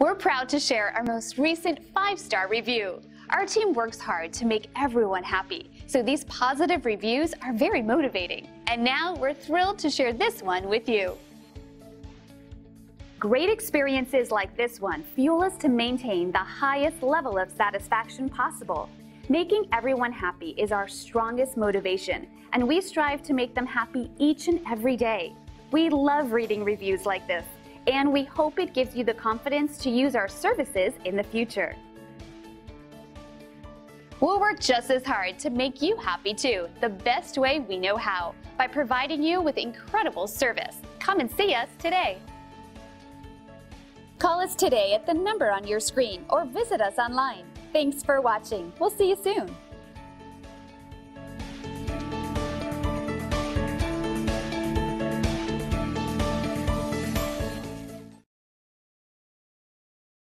We're proud to share our most recent five-star review. Our team works hard to make everyone happy, so these positive reviews are very motivating. And now we're thrilled to share this one with you. Great experiences like this one fuel us to maintain the highest level of satisfaction possible. Making everyone happy is our strongest motivation, and we strive to make them happy each and every day. We love reading reviews like this, and we hope it gives you the confidence to use our services in the future. We'll work just as hard to make you happy too, the best way we know how, by providing you with incredible service. Come and see us today. Call us today at the number on your screen or visit us online. Thanks for watching. We'll see you soon.